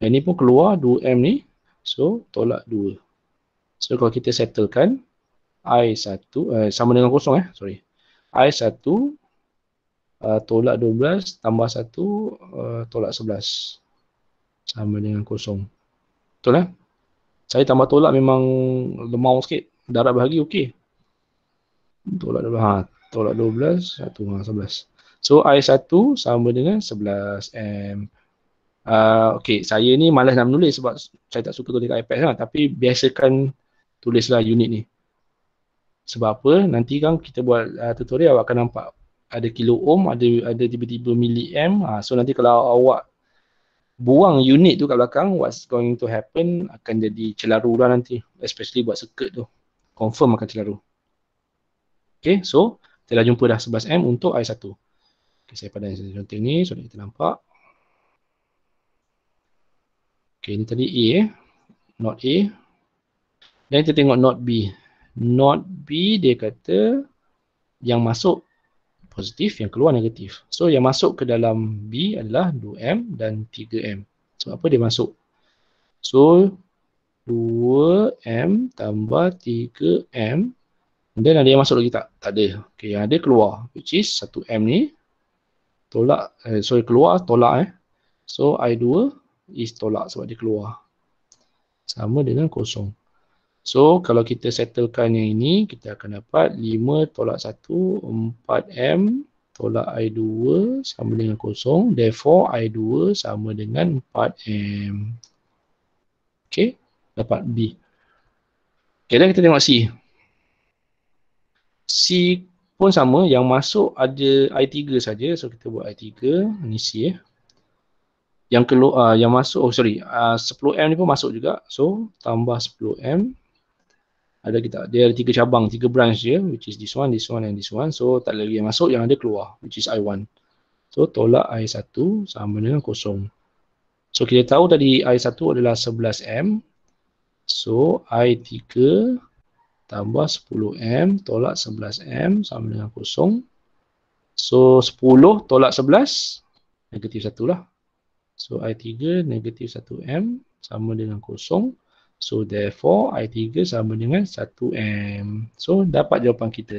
Yang ni pun keluar 2M ni. So, tolak 2. So kalau kita settlekan I1 uh, sama dengan kosong eh sorry I1 uh, tolak 12 tambah 1 uh, tolak 11 sama dengan kosong. Betul lah? Saya tambah tolak memang lemau sikit. Darat bahagi okey. Tolak 12. Ha, tolak 12, 1, ha, 11. So I1 sama dengan 11 M. Uh, okay, saya ni malas nak menulis sebab saya tak suka tulis kat iPad lah. Tapi biasakan tulislah unit ni. Sebab apa? Nanti kan kita buat uh, tutorial awak akan nampak ada kilo ohm, ada ada tiba-tiba milliamp. Ha, so nanti kalau awak buang unit tu kat belakang, what's going to happen akan jadi celaru lah nanti. Especially buat circuit tu. Confirm akan celaru. Okay, so kita dah jumpa dah 11M untuk I1. Okay, saya padan contoh ni, so kita nampak. Okay, ni tadi A. Not A. Dan kita tengok not B. Not B dia kata yang masuk positif, yang keluar negatif. So yang masuk ke dalam B adalah 2M dan 3M. So apa dia masuk? So 2M tambah 3M. Dan ada yang masuk lagi tak? Tak ada. Okay, yang ada keluar. Which is 1M ni. Tolak, eh, sorry keluar, tolak eh. So I2 is tolak sebab dia keluar. Sama dengan kosong. So kalau kita settlekan yang ini, kita akan dapat 5 tolak 1, 4M tolak I2 sama dengan kosong. Therefore I2 sama dengan 4M. Okay, dapat B. Okay, dan kita tengok C. C pun sama, yang masuk ada I3 saja. So kita buat I3, ini C eh. Yang keluar, uh, yang masuk, oh sorry, uh, 10M ni pun masuk juga. So tambah 10M ada kita dia ada tiga cabang, tiga branch dia which is this one, this one and this one. So tak lagi yang masuk yang ada keluar which is I1. So tolak I1 sama dengan kosong. So kita tahu tadi I1 adalah 11M. So I3 tambah 10M tolak 11M sama dengan kosong. So 10 tolak 11 negatif 1 lah. So I3 negatif 1M sama dengan kosong. So therefore I3 sama dengan 1M. So dapat jawapan kita.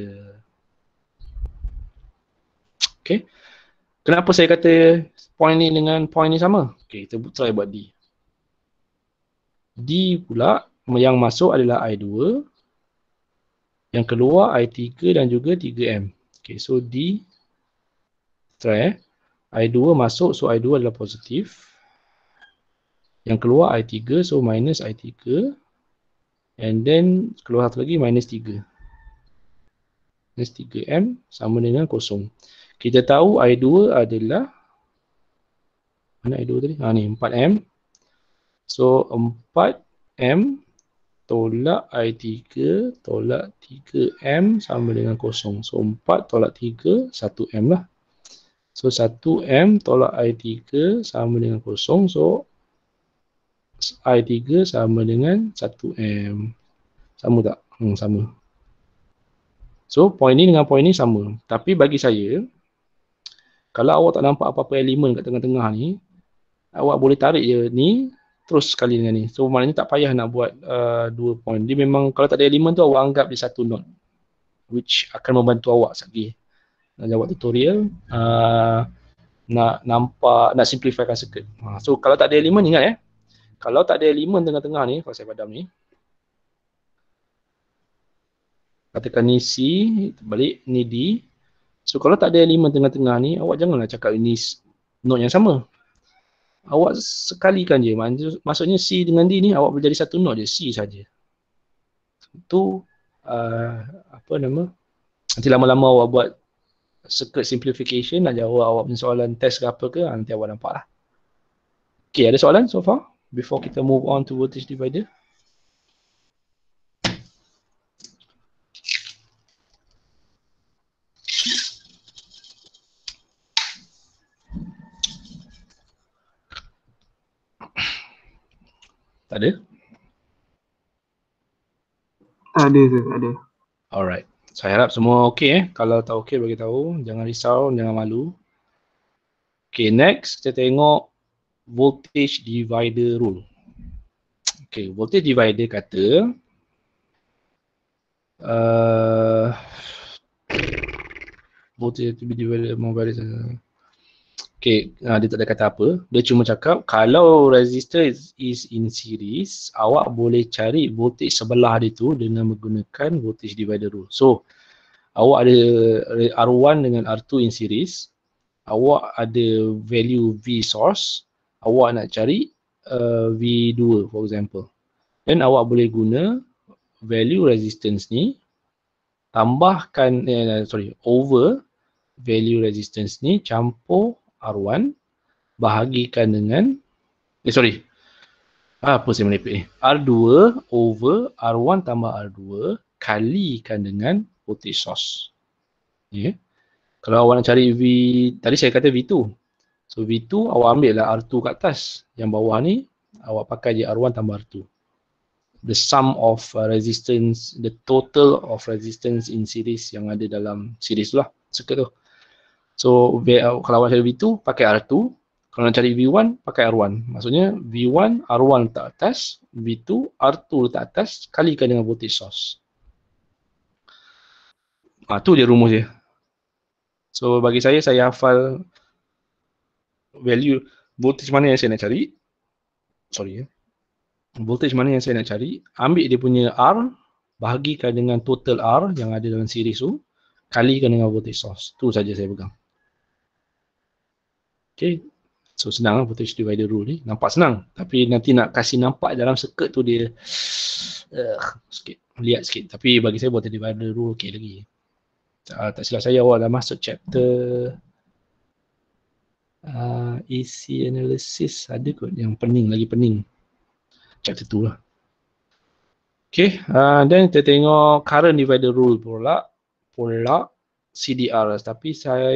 Okay. Kenapa saya kata point ni dengan point ni sama? Okay, kita try buat D. D pula yang masuk adalah I2. Yang keluar I3 dan juga 3M. Okay, so D. Try eh. I2 masuk, so I2 adalah positif yang keluar I3 so minus I3 and then keluar satu lagi minus 3 minus 3M sama dengan kosong kita tahu I2 adalah mana I2 tadi? Ha ni 4M so 4M tolak I3 tolak 3M sama dengan kosong so 4 tolak 3 1M lah so 1M tolak I3 sama dengan kosong so I3 sama dengan 1M. Sama tak? Hmm, sama. So, point ni dengan point ni sama. Tapi bagi saya, kalau awak tak nampak apa-apa elemen kat tengah-tengah ni, awak boleh tarik je ni, terus sekali dengan ni. So, maknanya tak payah nak buat uh, dua point. Dia memang, kalau tak ada elemen tu, awak anggap dia satu node. Which akan membantu awak sekali. Nak jawab tutorial, uh, nak nampak, nak simplifikan circuit. Uh, so, kalau tak ada elemen, ingat eh, kalau tak ada elemen tengah-tengah ni, kalau saya padam ni. Katakan ni C, balik ni D. So kalau tak ada elemen tengah-tengah ni, awak janganlah cakap ini node yang sama. Awak sekalikan je. Maksudnya C dengan D ni, awak boleh jadi satu node je, C saja. Itu uh, apa nama? Nanti lama-lama awak buat circuit simplification, nak jawab awak punya soalan test ke apa ke, nanti awak nampak lah. Okay, ada soalan so far? before kita move on to voltage divider? Tak ada? Tak ada, tak ada. Alright. Saya harap semua okey eh. Kalau tak okey bagi tahu, jangan risau, jangan malu. Okay, next kita tengok voltage divider rule. Okay, voltage divider kata uh, voltage to be divided among various Okay, uh, dia tak ada kata apa. Dia cuma cakap kalau resistor is, is in series, awak boleh cari voltage sebelah dia tu dengan menggunakan voltage divider rule. So, awak ada R1 dengan R2 in series, awak ada value V source, awak nak cari uh, V2 for example. Then awak boleh guna value resistance ni tambahkan eh, sorry over value resistance ni campur R1 bahagikan dengan eh sorry. Apa saya melipit ni R2 over R1 tambah R2 kalikan dengan voltage source. Okay. kalau awak nak cari V tadi saya kata V2 so V2 awak ambil lah R2 kat atas. Yang bawah ni awak pakai je R1 tambah R2 the sum of uh, resistance the total of resistance in series yang ada dalam series lah. Circuit tu So kalau awak cari V2 pakai R2, kalau nak cari V1 pakai R1. Maksudnya V1 R1 letak atas, V2 R2 letak atas kalikan dengan voltage source. Ah tu je rumus dia. So bagi saya saya hafal value voltage mana yang saya nak cari. Sorry ya. Voltage mana yang saya nak cari, ambil dia punya R bahagikan dengan total R yang ada dalam series tu kalikan dengan voltage source. Tu saja saya pegang. Okay. So senang lah voltage divider rule ni. Nampak senang. Tapi nanti nak kasih nampak dalam circuit tu dia uh, sikit. Lihat sikit. Tapi bagi saya voltage divider rule okay lagi. Uh, tak silap saya awak dah masuk chapter uh, AC analysis. Ada kot yang pening lagi pening. Chapter tu lah. Okay. Uh, then kita tengok current divider rule pula. Pula CDR. Tapi saya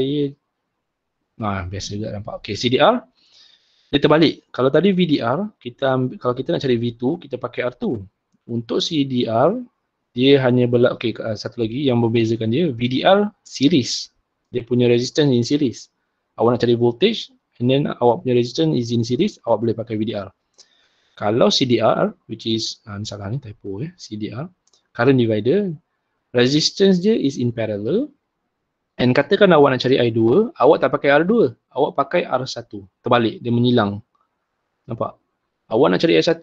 Ha, biasa juga nampak. Okay, CDR. Dia terbalik. Kalau tadi VDR, kita ambil, kalau kita nak cari V2, kita pakai R2. Untuk CDR, dia hanya berlaku, okay, satu lagi yang membezakan dia, VDR series. Dia punya resistance in series. Awak nak cari voltage, and then awak punya resistance is in series, awak boleh pakai VDR. Kalau CDR, which is, ah, ni salah ni, typo eh, CDR, current divider, resistance dia is in parallel, And katakan awak nak cari I2, awak tak pakai R2, awak pakai R1. Terbalik, dia menyilang. Nampak? Awak nak cari I1,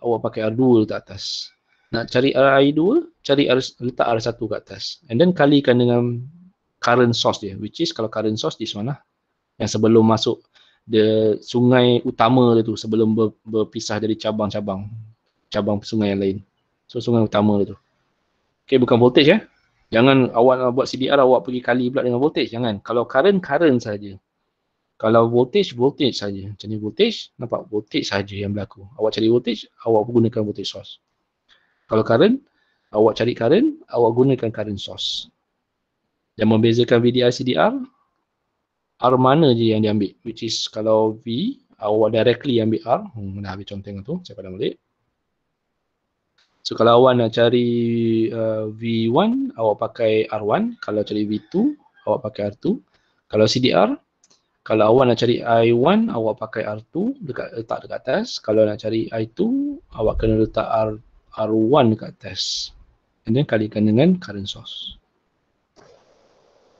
awak pakai R2 letak atas. Nak cari I2, cari R, letak R1 kat atas. And then kalikan dengan current source dia, which is kalau current source di mana? Yang sebelum masuk the sungai utama dia tu, sebelum ber, berpisah dari cabang-cabang. Cabang sungai yang lain. So sungai utama dia tu. Okay, bukan voltage ya. Eh? Jangan awak nak buat CDR awak pergi kali pula dengan voltage. Jangan. Kalau current, current saja. Kalau voltage, voltage saja. Macam ni voltage, nampak voltage saja yang berlaku. Awak cari voltage, awak gunakan voltage source. Kalau current, awak cari current, awak gunakan current source. Yang membezakan VDR CDR, R mana je yang diambil. Which is kalau V, awak directly ambil R. Hmm, dah habis contoh tu, saya padam balik. So kalau awak nak cari uh, V1, awak pakai R1. Kalau cari V2, awak pakai R2. Kalau CDR, kalau awak nak cari I1, awak pakai R2 dekat letak dekat atas. Kalau nak cari I2, awak kena letak R, R1 dekat atas. And then kalikan dengan current source.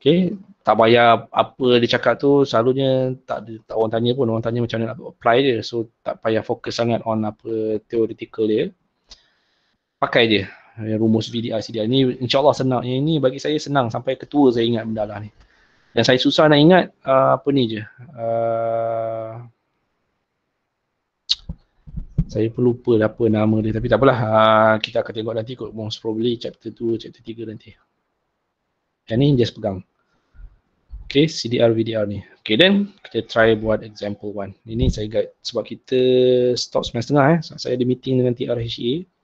Okay, tak payah apa dia cakap tu selalunya tak, tak orang tanya pun. Orang tanya macam mana nak apply dia. So tak payah fokus sangat on apa theoretical dia pakai je. Rumus VDR CDR ni insyaallah senang. Yang ini bagi saya senang sampai ketua saya ingat benda lah ni. Yang saya susah nak ingat uh, apa ni je? Uh, saya pun lupa apa nama dia. Tapi tak apalah. Uh, kita akan tengok nanti kot. Most probably chapter 2 chapter 3 nanti. Yang ni just pegang. Okay CDR VDR ni. Okay then kita try buat example 1 ini saya guide sebab kita stop semester tengah eh. Saya ada meeting dengan TRHA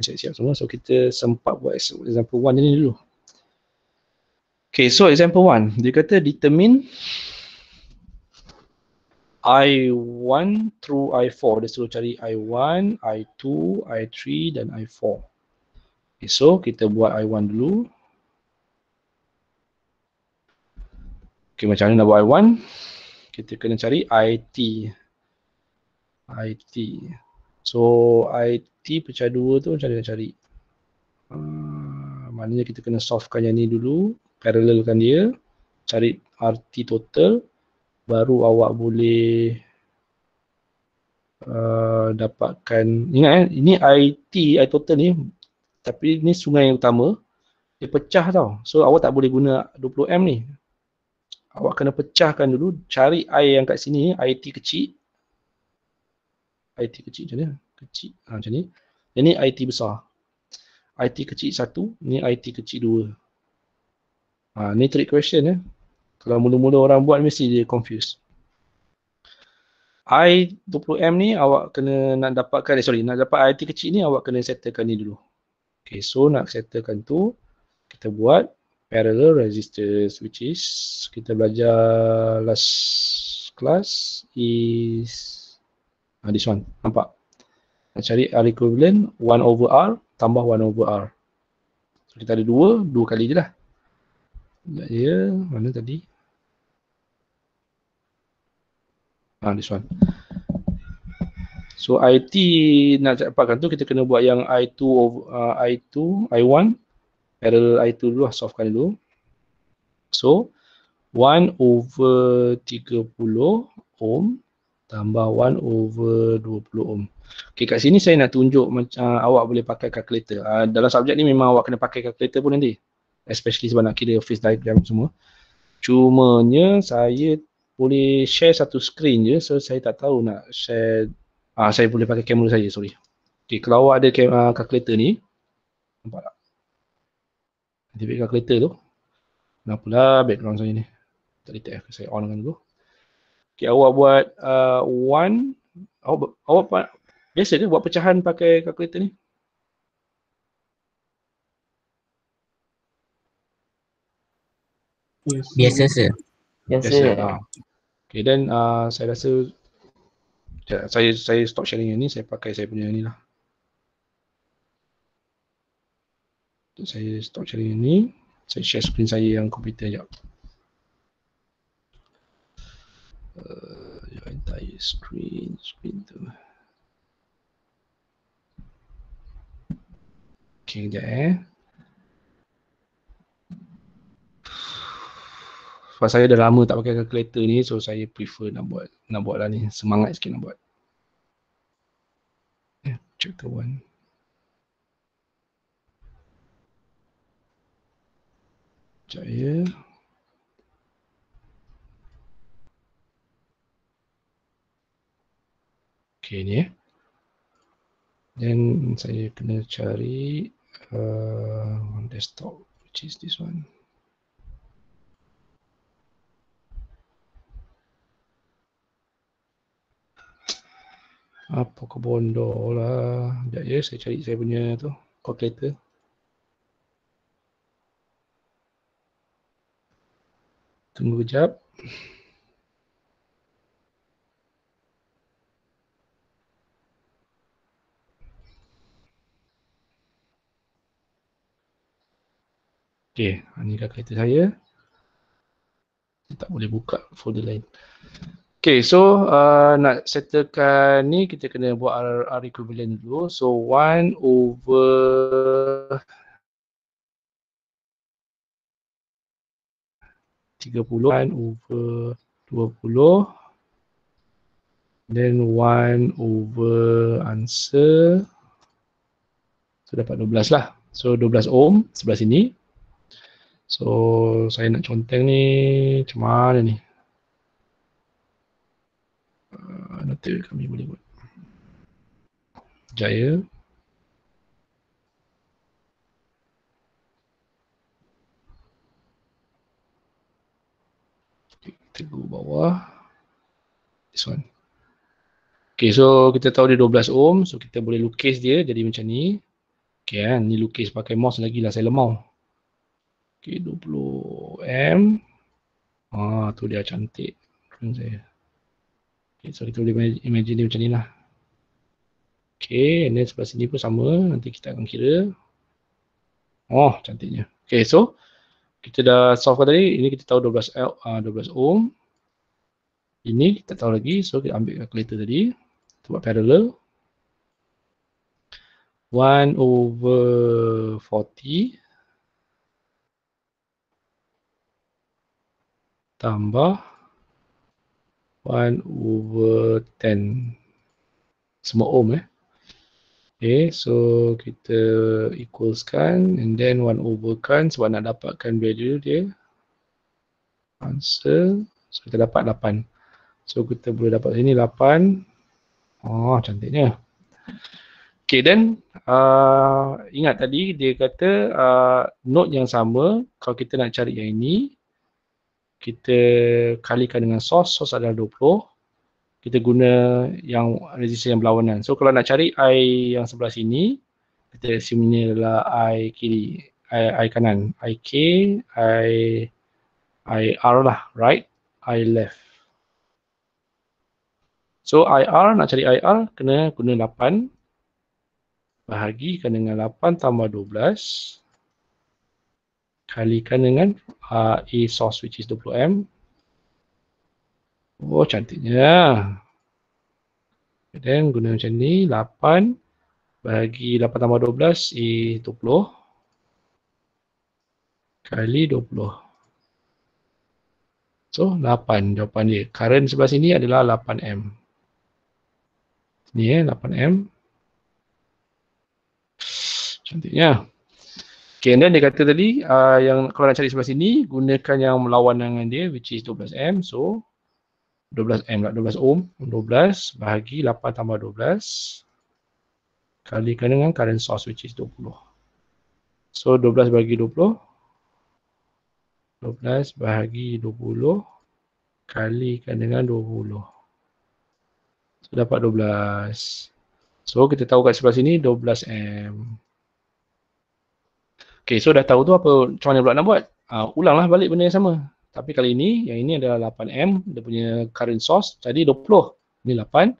siap-siap semua. So kita sempat buat example 1 ni dulu. Okay, so example 1. Dia kata determine I1 through I4. Dia suruh cari I1, I2, I3 dan I4. Okay, so kita buat I1 dulu. Okay, macam mana nak buat I1? Kita kena cari IT. IT. So IT pecah dua tu macam mana cari? Uh, maknanya kita kena solvekan yang ni dulu. parallelkan dia, cari RT total, baru awak boleh uh, dapatkan, ingat eh, ini IT, I total ni, tapi ni sungai yang utama, dia pecah tau. So awak tak boleh guna 20M ni. Awak kena pecahkan dulu, cari I yang kat sini, IT kecil. IT kecil macam ni, kecil, ha, macam ni. Yang ni IT besar. IT kecil satu, ni IT kecil dua. Ha, ni trick question eh. Kalau mula-mula orang buat mesti dia confused. I 20M ni awak kena nak dapatkan, eh, sorry, nak dapat IT kecil ni awak kena settlekan ni dulu. Okay, so nak settlekan tu, kita buat parallel resistors which is kita belajar last class is ah, this one, nampak? Nak cari R equivalent 1 over R tambah 1 over R. So, kita ada dua, dua kali je lah. Sekejap je, mana tadi? Ah, this one. So IT nak dapatkan tu kita kena buat yang I2 uh, I2 I1 parallel I2 dulu lah solvekan dulu. So 1 over 30 ohm tambah 1 over 20 ohm. Okay kat sini saya nak tunjuk macam uh, awak boleh pakai calculator. Uh, dalam subjek ni memang awak kena pakai calculator pun nanti. Especially sebab nak kira phase diagram semua. Cumanya saya boleh share satu screen je so saya tak tahu nak share ah saya boleh pakai kamera saya sorry. Okey kalau awak ada uh, calculator ni nampak tak? Aktifkan calculator tu. Kenapa lah background saya ni? Tak detect saya on kan dulu. Okey awak buat uh, one awak awak biasa ke buat pecahan pakai calculator ni? Biasa sir. Biasa. Biasa. Okay, then uh, saya rasa ya, saya saya stop sharing yang ni, saya pakai saya punya ni lah. Saya stop sharing yang ni, saya share screen saya yang komputer sekejap. Uh, your entire screen, screen tu. Okay, sekejap eh. sebab saya dah lama tak pakai calculator ni so saya prefer nak buat nak buat lah ni semangat sikit nak buat yeah, chapter 1 sekejap ya ok ni eh then saya kena cari uh, desktop which is this one Apa ke bondo lah. Sekejap ya, saya cari saya punya tu. Calculator. Tunggu kejap. Okay, ini calculator saya. Saya tak boleh buka folder lain. Okay, so uh, nak settlekan ni kita kena buat R, R equivalent dulu. So 1 over 30 1 over 20 then 1 over answer so dapat 12 lah. So 12 ohm sebelah sini. So saya nak conteng ni macam mana ni? data kami boleh buat. Jaya. Go bawah. This one. Okay, so kita tahu dia 12 ohm. So kita boleh lukis dia jadi macam ni. Okay, kan? ni lukis pakai mouse lagi lah saya lemau. Okay, 20 M. Ah, tu dia cantik. Kan saya. Okay, so kita boleh imagine dia macam ni lah. Okay, and then sebelah sini pun sama. Nanti kita akan kira. Oh, cantiknya. Okay, so kita dah solve tadi. Ini kita tahu 12, L, uh, 12 ohm. Ini kita tahu lagi. So, kita ambil calculator tadi. Kita buat parallel. 1 over 40. Tambah 1 over 10 semua ohm eh? Okay so kita equalskan and then 1 over kan sebab nak dapatkan value dia. Answer. So kita dapat 8 so kita boleh dapat sini 8 oh cantiknya. Okay then uh, ingat tadi dia kata uh, note yang sama kalau kita nak cari yang ini kita kalikan dengan source, source adalah 20 kita guna yang resistor yang berlawanan. So kalau nak cari I yang sebelah sini kita assume ini adalah I kiri I, I kanan. I K I I R lah right? I left. So I R nak cari I R kena guna 8 bahagikan dengan 8 tambah 12 kalikan dengan uh, A source which is 20M oh cantiknya. Dan guna macam ni 8 bahagi 8 tambah 12 A 20 kali 20 so 8 jawapan dia. Current sebelah sini adalah 8M ni eh 8M Cantiknya. Okay, and then dia kata tadi, uh, yang kalau nak cari sebelah sini, gunakan yang melawan dengan dia, which is 12M. So, 12M lah, 12 ohm. 12 bahagi 8 tambah 12. Kalikan dengan current source, which is 20. So, 12 bahagi 20. 12 bahagi 20. Kalikan dengan 20. So, dapat 12. So, kita tahu kat sebelah sini 12M. Okay, so dah tahu tu apa, macam mana pula nak buat? Uh, ulanglah balik benda yang sama. Tapi kali ini, yang ini adalah 8M, dia punya current source, jadi 20. Ini 8.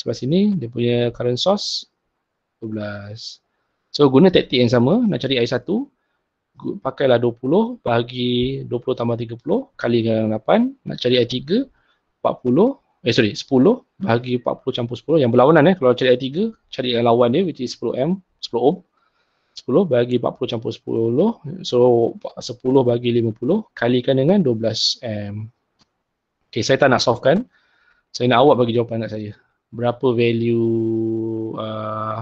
Sebelah sini, dia punya current source, 12. So, guna taktik yang sama, nak cari I1, pakailah 20, bahagi 20 tambah 30, kali dengan 8, nak cari I3, 40, eh sorry, 10, bahagi 40 campur 10, yang berlawanan eh, kalau cari I3, cari yang lawan dia, which is 10M, 10 ohm. 10 bagi 40 campur 10. So 10 bagi 50 kalikan dengan 12 M. Okay, saya tak nak solve kan. Saya nak awak bagi jawapan kat saya. Berapa value uh,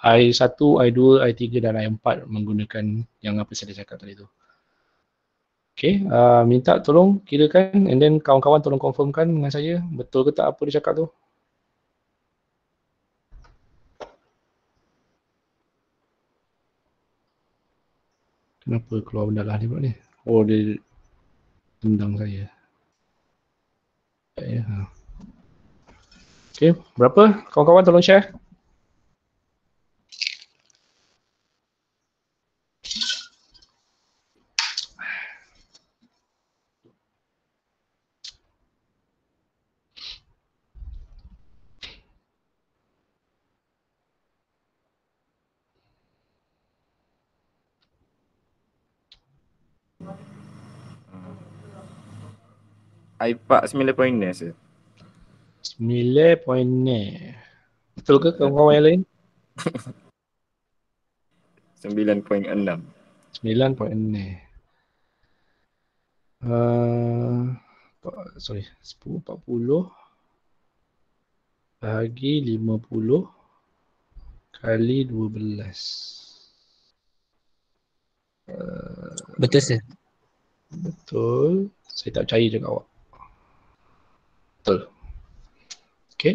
I1, I2, I3 dan I4 menggunakan yang apa saya cakap tadi tu. Okay, uh, minta tolong kirakan and then kawan-kawan tolong confirmkan dengan saya betul ke tak apa dia cakap tu. Kenapa keluar benda lah ni buat ni? Oh dia tendang saya. Ya. Ha. Okay, berapa? Kawan-kawan tolong share. iPad 9.9 sir. 9.9. Betul ke kawan-kawan yang lain? 9.6. 9.6. Uh, sorry, 10, 40 bagi 50 kali 12. Uh, betul sir. Betul. Saya tak percaya juga awak. Betul. Okay.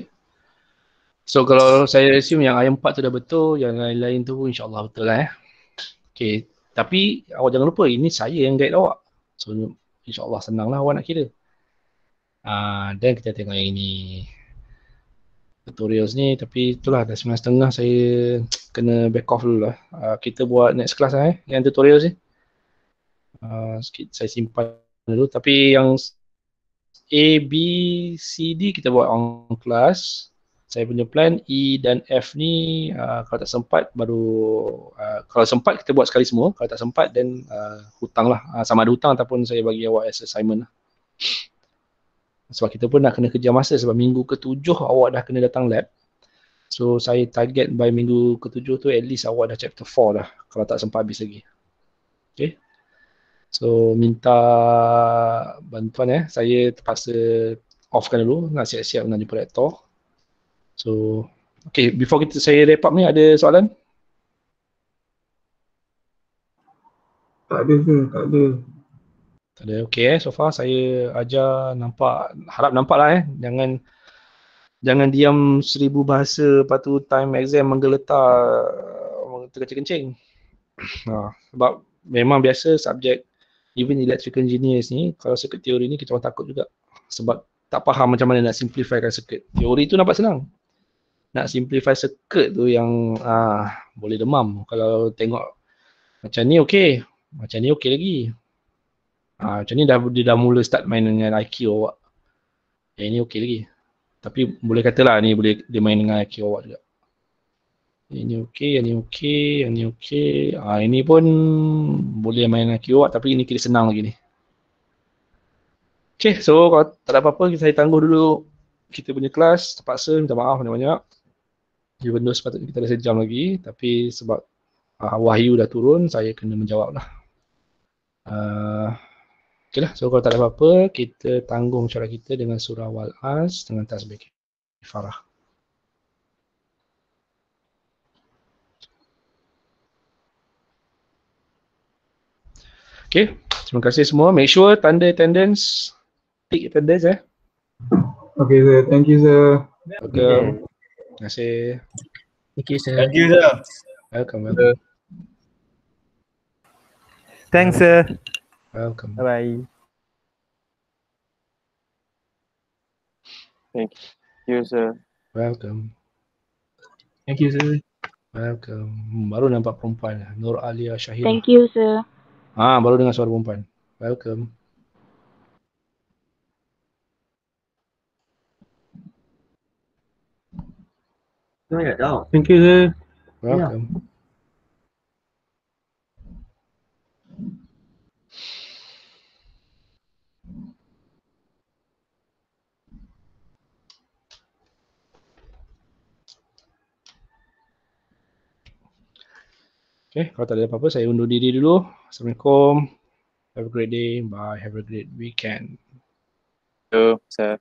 So kalau saya assume yang ayat 4 tu dah betul, yang lain-lain tu insyaAllah betul lah eh. Okay. Tapi awak jangan lupa ini saya yang guide awak. So insyaAllah senang lah awak nak kira. Uh, dan kita tengok yang ini. Tutorials ni tapi itulah dah sembilan setengah saya kena back off dulu lah. Uh, kita buat next class lah eh. Yang tutorials ni. Uh, sikit saya simpan dulu. Tapi yang A, B, C, D kita buat on class. Saya punya plan E dan F ni uh, kalau tak sempat baru uh, kalau sempat kita buat sekali semua. Kalau tak sempat then uh, hutang lah. Uh, sama ada hutang ataupun saya bagi awak as assignment lah. Sebab kita pun nak kena kerja masa sebab minggu ketujuh awak dah kena datang lab. So saya target by minggu ketujuh tu at least awak dah chapter 4 dah kalau tak sempat habis lagi. Okay. So minta bantuan eh. Saya terpaksa offkan dulu nak siap-siap nak jumpa rektor. So, okay, before kita saya wrap up ni ada soalan? Tak ada sir, tak ada. Tak ada. Okay eh, so far saya ajar nampak, harap nampak lah eh. Jangan jangan diam seribu bahasa lepas tu time exam menggeletar uh, terkencing-kencing. Ha, sebab memang biasa subjek even electrical engineers ni kalau circuit teori ni kita orang takut juga sebab tak faham macam mana nak simplifykan circuit. Teori tu nampak senang. Nak simplify circuit tu yang ah boleh demam. Kalau tengok macam ni okey, macam ni okey lagi. Ah macam ni dah dia dah mula start main dengan IQ awak. Yang ni okey lagi. Tapi boleh katalah ni boleh dia main dengan IQ awak juga. Ini okey, yang ni okey, yang ni okey. Ah ini pun boleh main awak tapi ini kira senang lagi ni. Okay, so kalau tak ada apa-apa, saya tangguh dulu kita punya kelas. Terpaksa, minta maaf banyak-banyak. Even though sepatutnya kita ada sejam lagi, tapi sebab uh, wahyu dah turun, saya kena menjawab lah. Uh, okay lah, so kalau tak ada apa-apa, kita tanggung cara kita dengan surah Wal-As dengan tasbih Farah. Okay, terima kasih semua. Make sure tanda attendance, tick attendance eh. Okay sir, thank you sir. Welcome. Terima kasih. Thank you, sir. Thank you sir. Welcome, welcome. Thanks, sir. Welcome. Bye-bye. You sir. Welcome. Thank you sir. Welcome. Baru nampak perempuan. Nur Alia Syahid. Thank you, sir. Ah, baru dengar suara perempuan. Welcome. Thank you sir. Welcome. Okay, kalau tak ada apa-apa, saya undur diri dulu. Assalamualaikum. Have a great day. Bye. Have a great weekend. You sir.